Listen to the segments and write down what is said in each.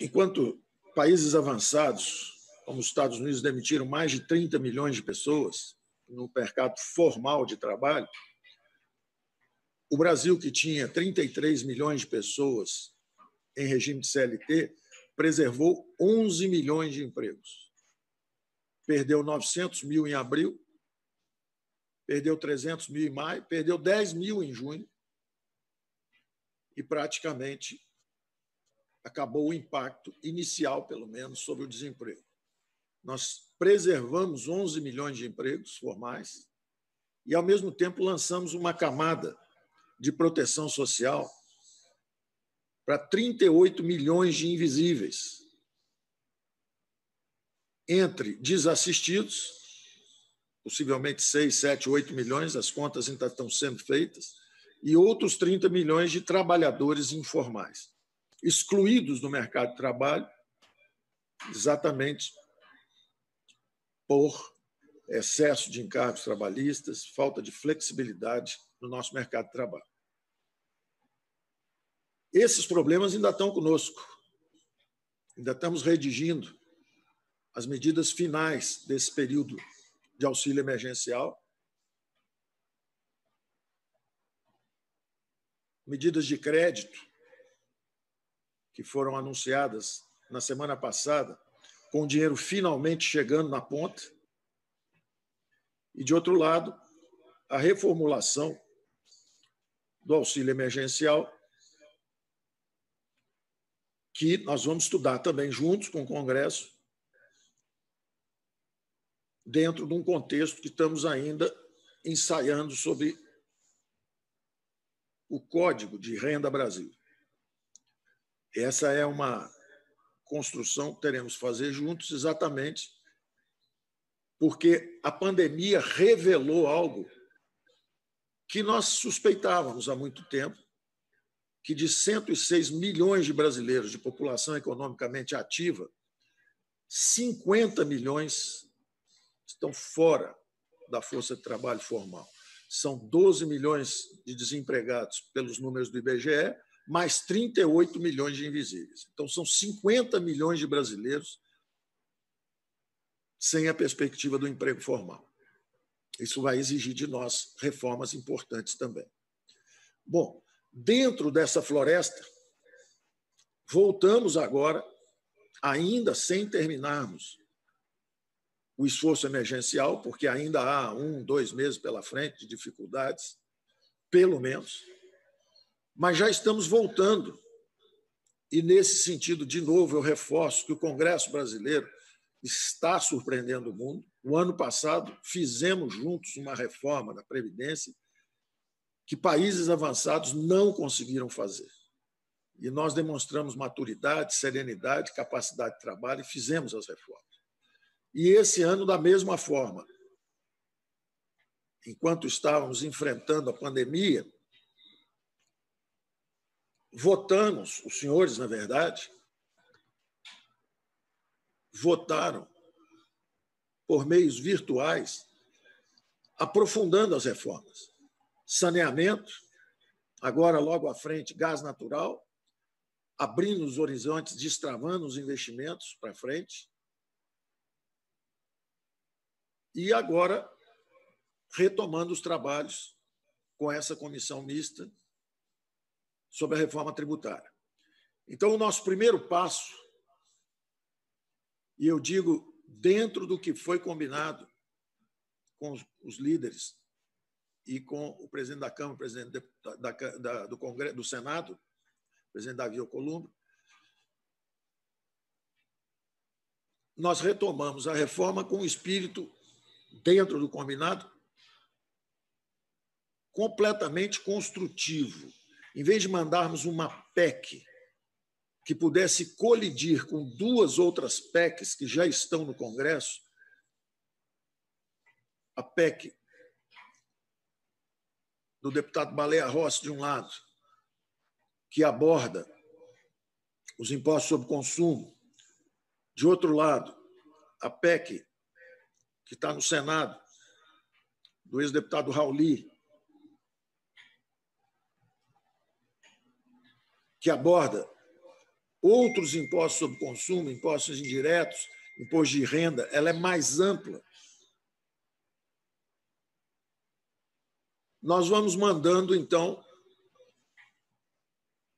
Enquanto países avançados, como os Estados Unidos, demitiram mais de 30 milhões de pessoas no mercado formal de trabalho, o Brasil, que tinha 33 milhões de pessoas em regime de CLT, preservou 11 milhões de empregos. Perdeu 900 mil em abril, perdeu 300 mil em maio, perdeu 10 mil em junho e praticamente acabou o impacto inicial, pelo menos, sobre o desemprego. Nós preservamos 11 milhões de empregos formais e, ao mesmo tempo, lançamos uma camada de proteção social para 38 milhões de invisíveis, entre desassistidos, possivelmente 6, 7, 8 milhões, as contas ainda estão sendo feitas, e outros 30 milhões de trabalhadores informais, excluídos do mercado de trabalho, exatamente por excesso de encargos trabalhistas, falta de flexibilidade no nosso mercado de trabalho. Esses problemas ainda estão conosco. Ainda estamos redigindo as medidas finais desse período de auxílio emergencial. Medidas de crédito que foram anunciadas na semana passada, com o dinheiro finalmente chegando na ponta. E, de outro lado, a reformulação do auxílio emergencial, que nós vamos estudar também juntos com o Congresso, dentro de um contexto que estamos ainda ensaiando sobre o Código de Renda Brasil. Essa é uma construção que teremos que fazer juntos, exatamente porque a pandemia revelou algo que nós suspeitávamos há muito tempo, que de 106 milhões de brasileiros de população economicamente ativa, 50 milhões estão fora da força de trabalho formal. São 12 milhões de desempregados pelos números do IBGE, mais 38 milhões de invisíveis. Então, são 50 milhões de brasileiros sem a perspectiva do emprego formal. Isso vai exigir de nós reformas importantes também. Bom, dentro dessa floresta, voltamos agora, ainda sem terminarmos o esforço emergencial, porque ainda há um, dois meses pela frente de dificuldades, pelo menos, mas já estamos voltando. E, nesse sentido, de novo, eu reforço que o Congresso brasileiro está surpreendendo o mundo. O ano passado, fizemos juntos uma reforma da Previdência que países avançados não conseguiram fazer. E nós demonstramos maturidade, serenidade, capacidade de trabalho e fizemos as reformas. E esse ano, da mesma forma, enquanto estávamos enfrentando a pandemia, votamos, os senhores, na verdade, votaram por meios virtuais, aprofundando as reformas. Saneamento, agora logo à frente, gás natural, abrindo os horizontes, destravando os investimentos para frente. E agora, retomando os trabalhos com essa comissão mista sobre a reforma tributária. Então, o nosso primeiro passo e eu digo, dentro do que foi combinado com os líderes e com o presidente da Câmara, o presidente da, da, do Congresso, do Senado, o presidente Davi Alcolumbre, nós retomamos a reforma com o espírito dentro do combinado completamente construtivo. Em vez de mandarmos uma PEC que pudesse colidir com duas outras PECs que já estão no Congresso, a PEC do deputado Baleia Rossi, de um lado, que aborda os impostos sobre consumo, de outro lado, a PEC que está no Senado, do ex-deputado Rauli, que aborda outros impostos sobre consumo, impostos indiretos, imposto de renda, ela é mais ampla. Nós vamos mandando, então,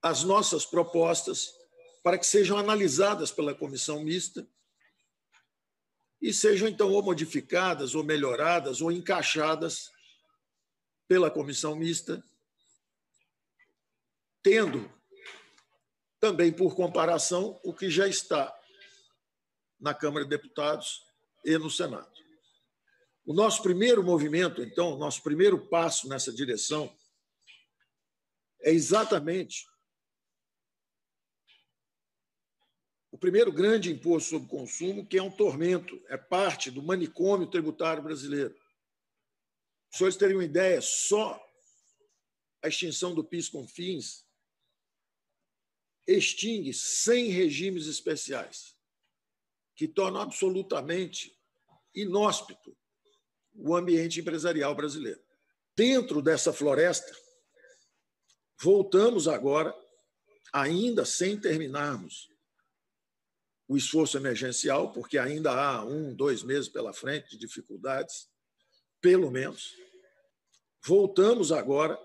as nossas propostas para que sejam analisadas pela comissão mista e sejam, então, ou modificadas, ou melhoradas, ou encaixadas pela comissão mista, tendo também, por comparação, o que já está na Câmara de Deputados e no Senado. O nosso primeiro movimento, então, o nosso primeiro passo nessa direção é exatamente o primeiro grande imposto sobre consumo, que é um tormento, é parte do manicômio tributário brasileiro. Os senhores terem uma ideia, só a extinção do PIS com fins extingue 100 regimes especiais, que tornam absolutamente inóspito o ambiente empresarial brasileiro. Dentro dessa floresta, voltamos agora, ainda sem terminarmos o esforço emergencial, porque ainda há um, dois meses pela frente de dificuldades, pelo menos. Voltamos agora,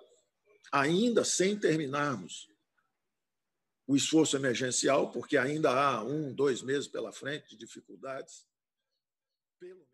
ainda sem terminarmos o esforço emergencial, porque ainda há um, dois meses pela frente de dificuldades, pelo